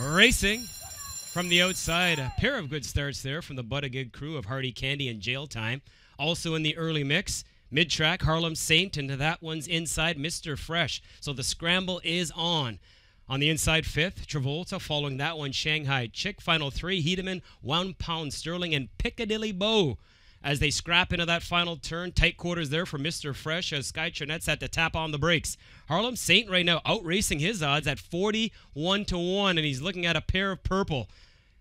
Racing from the outside, a pair of good starts there from the Buttigieg crew of Hardy Candy and Jail Time. Also in the early mix, mid track, Harlem Saint, and that one's inside, Mr. Fresh. So the scramble is on. On the inside, fifth, Travolta. Following that one, Shanghai Chick. Final three, Hedeman, One Pound Sterling, and Piccadilly Bow as they scrap into that final turn. Tight quarters there for Mr. Fresh as Sky Chernet's had to tap on the brakes. Harlem Saint right now outracing his odds at 41 to 1, and he's looking at a pair of purple.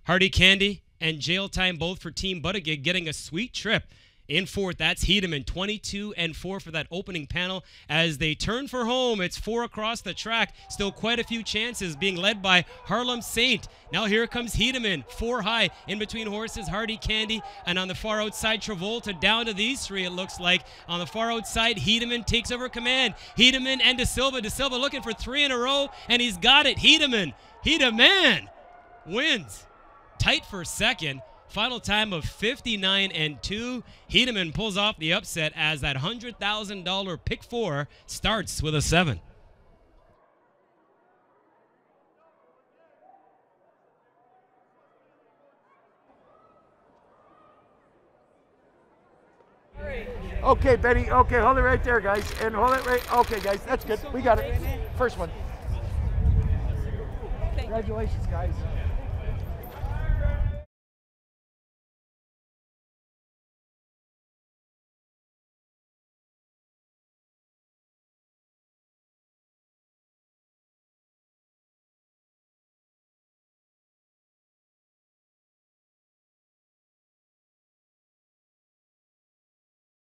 Hardy Candy and Jail Time both for Team Buttigieg getting a sweet trip in fourth, that's Hedeman, 22 and 4 for that opening panel. As they turn for home, it's four across the track. Still quite a few chances being led by Harlem Saint. Now here comes Hedeman, four high in between horses, Hardy Candy, and on the far outside, Travolta. Down to these three, it looks like. On the far outside, Hedeman takes over command. Hedeman and Da Silva. Da Silva looking for three in a row, and he's got it. Hedeman, Hedeman wins. Tight for second. Final time of 59 and 2. Hedeman pulls off the upset as that $100,000 pick four starts with a 7. Okay, Betty. Okay, hold it right there, guys. And hold it right. Okay, guys. That's good. We got it. First one. Congratulations, guys.